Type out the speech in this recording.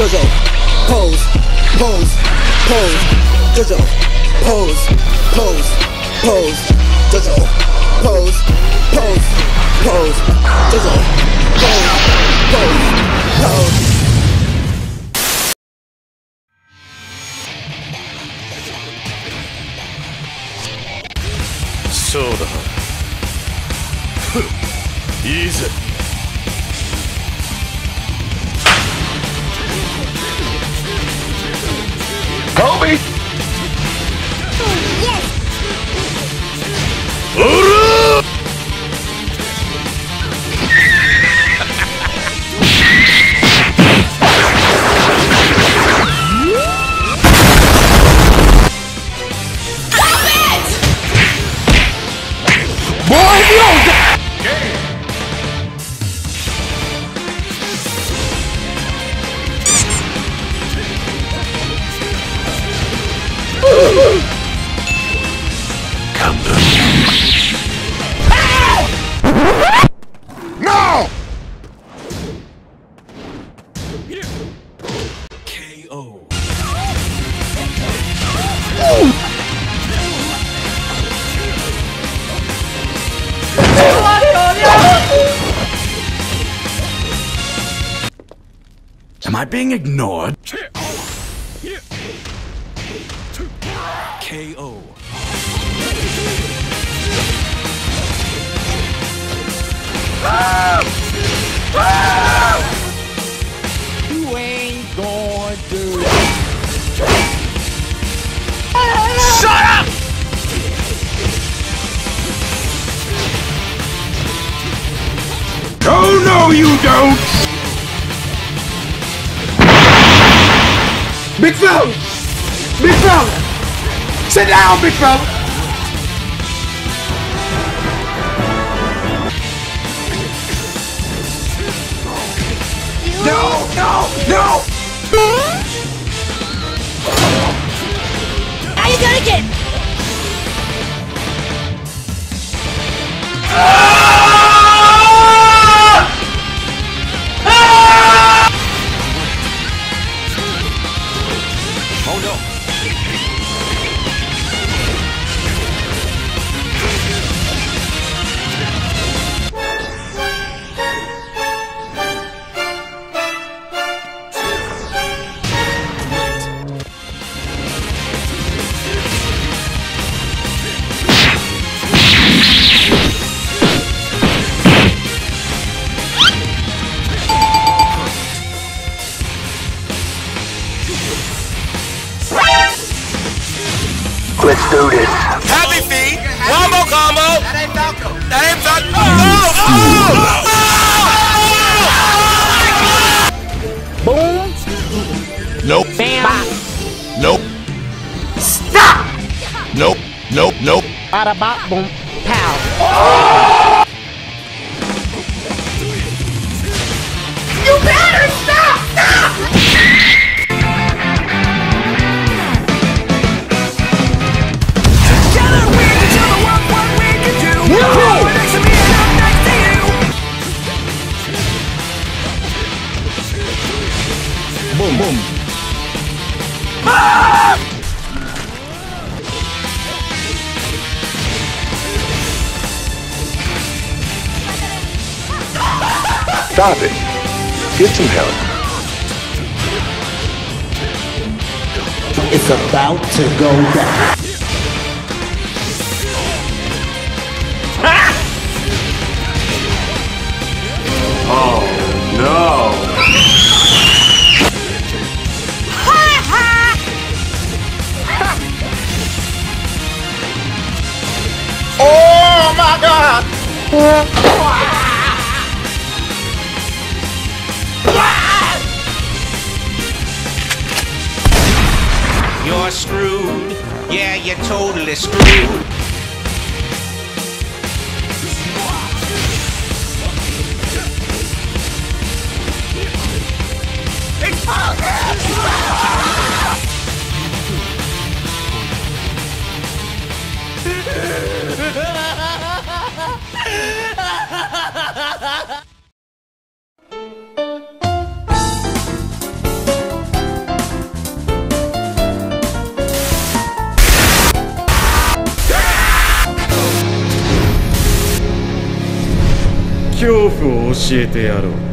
JoJo, pose, pose, pose, JoJo, pose, pose, pose, JoJo, pose, pose, pose, JoJo, pose, pose, pose. So だふっいいぜ don't Am I being ignored? KO You ain't gonna do Shut up! Oh no, you don't! Big fella! Big fella! Sit down, big fella! No, no, no! How you gonna get? Do this. Happy feet Wombo combo That ain't Falco That ain't Falco Oh! Oh! Nope. Bam. Nope. Stop! Nope. Nope. Nope. Bada bop boom. Pow. You Stop it. Get some help. It's about to go down. Oh, oh my god! You're screwed. Yeah, you're totally screwed. It's 恐怖を教えてやろう。